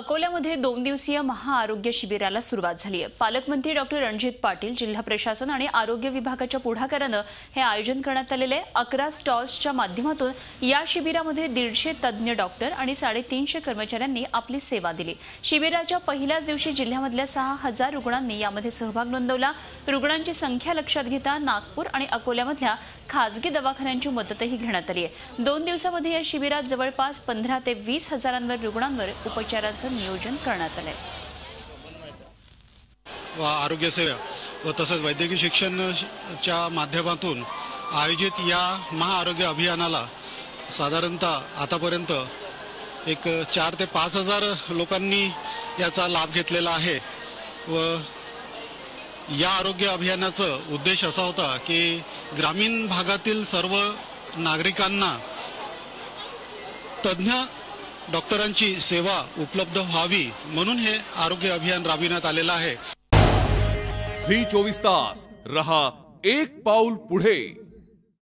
अकोल्यामध्ये दोन दिवसीय महाआरोग्य शिबिराला सुरुवात झाली आहे. पालकमंत्री डॉक्टर रणजित पाटील जिल्हा प्रशासन आणि आरोग्य विभागाच्या पुढाकारानं हे आयोजन करण्यात आलेले आहे. अकरा स्टॉल्सच्या माध्यमातून या शिबिरामध्ये दीडशे तज्ज्ञ डॉक्टर आणि साडेतीनशे कर्मचाऱ्यांनी आपली सेवा दिली. शिबिराच्या पहिल्याच दिवशी जिल्ह्यामधल्या सहा हजार रुग्णांनी यामध्ये सहभाग नोंदवला. रुग्णांची संख्या लक्षात घेता नागपूर आणि अकोल्यामधल्या खासगी दवाखान्यांची मदतही घेण्यात आली आहे. दोन दिवसामध्ये या शिबिरात जवळपास पंधरा ते वीस हजारांवर रुग्णांवर उपचाराचं नियोजन करण्यात आलंय. व आरोग्यसेवा व तसंच वैद्यकीय शिक्षणच्या माध्यमातून आयोजित या महाआरोग्य अभियानाला साधारणतः आतापर्यंत एक चार ते पाच हजार लोकांनी याचा लाभ घेतलेला आहे. व या आरोग्य अभियानाचा उद्देश असा होता की ग्रामीण भागातील सर्व नागरिकांना तज्ज्ञ डॉक्टरांची सेवा उपलब्ध व्हावी म्हणून हे आरोग्य अभियान राबविण्यात आलेलं आहे. झी चोवीस तास. रहा एक पाऊल पुढे.